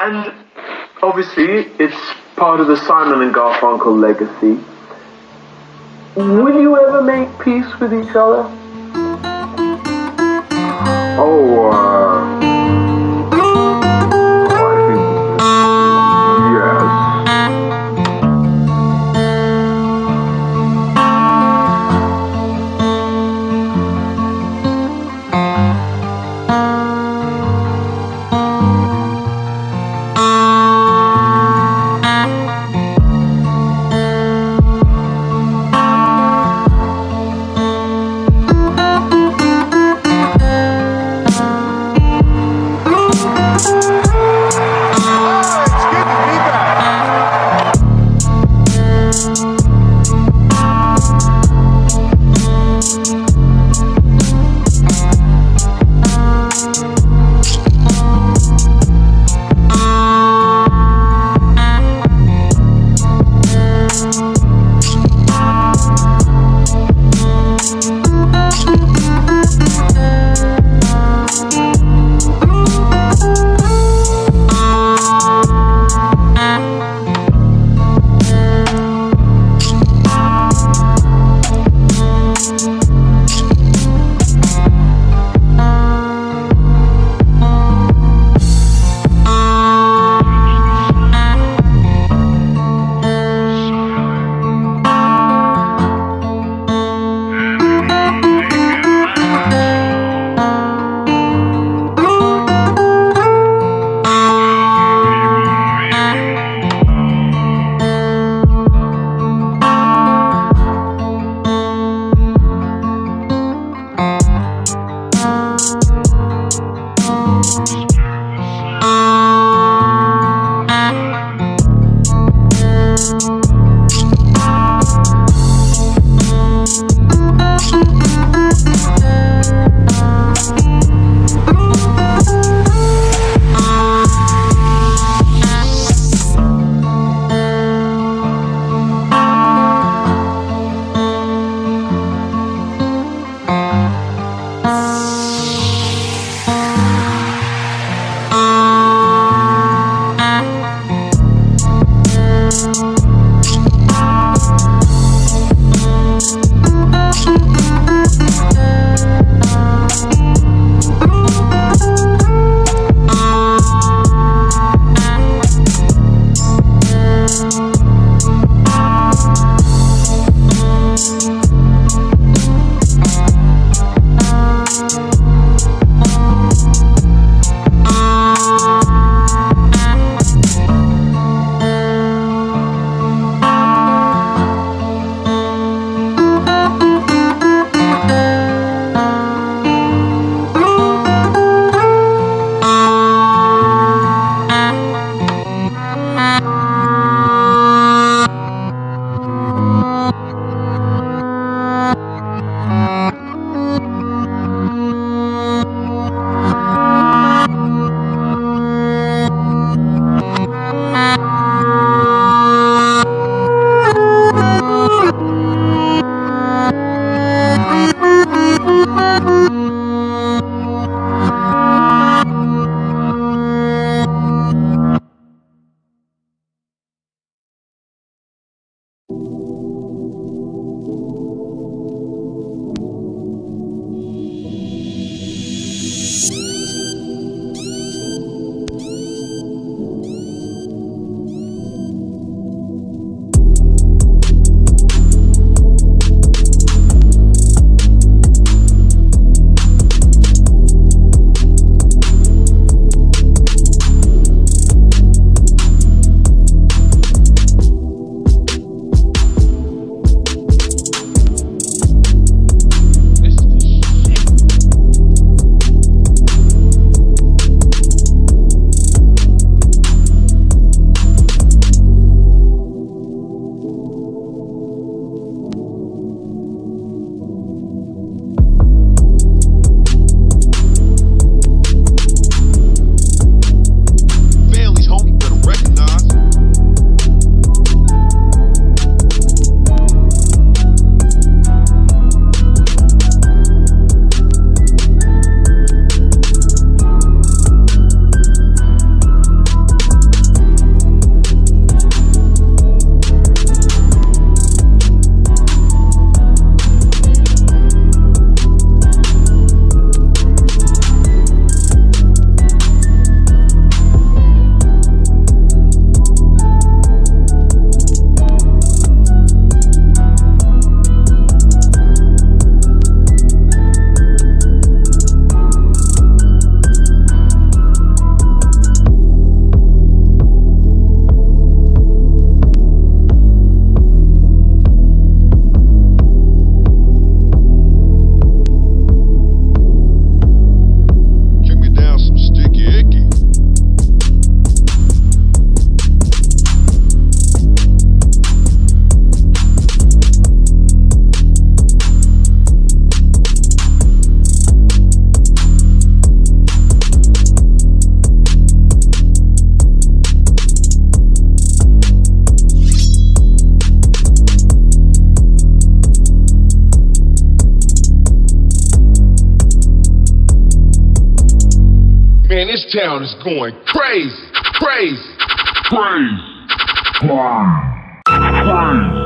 And obviously, it's part of the Simon and Garfunkel legacy. Will you ever make peace with each other? Oh, uh, Man, this town is going crazy, crazy, crazy, crazy, crazy.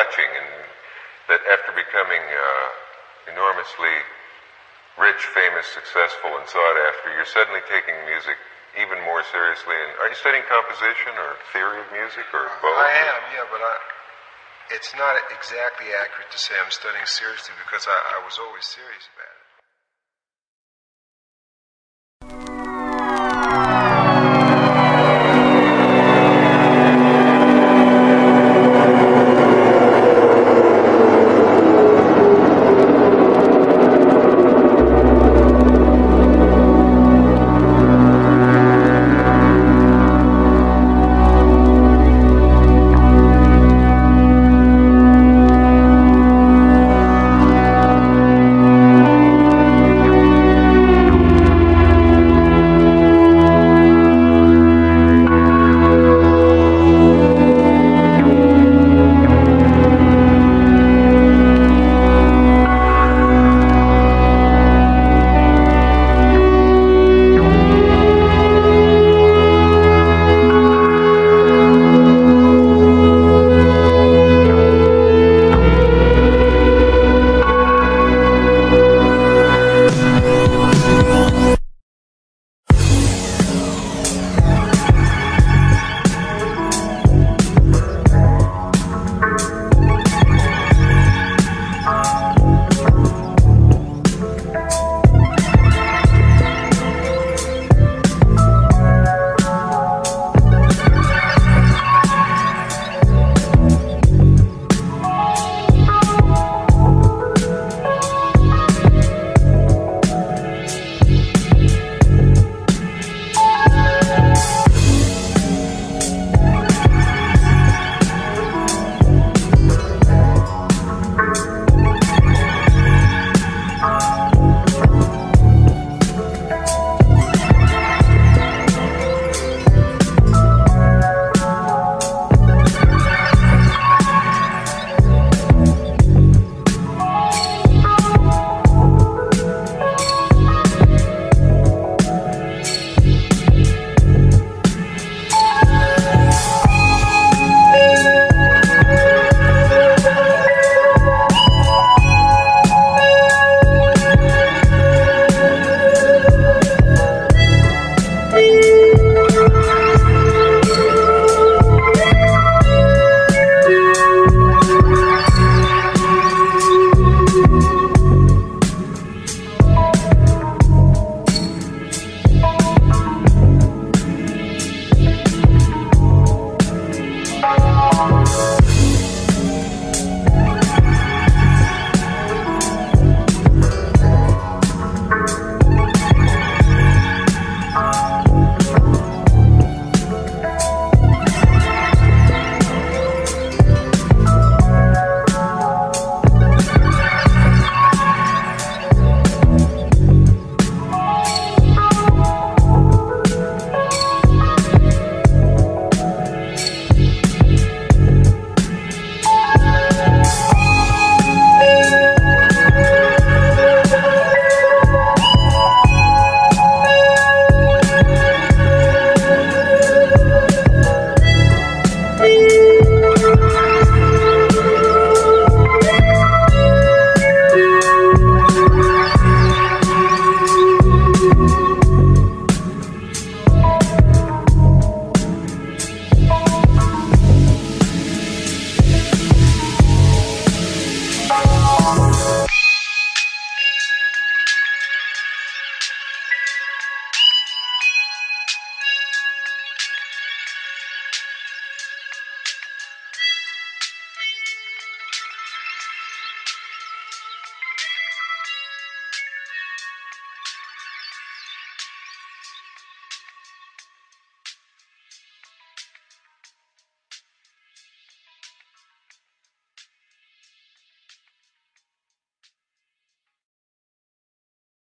Touching, and that after becoming uh, enormously rich, famous, successful, and sought after, you're suddenly taking music even more seriously. And are you studying composition or theory of music or both? I am, yeah, but I, it's not exactly accurate to say I'm studying seriously because I, I was always serious about it.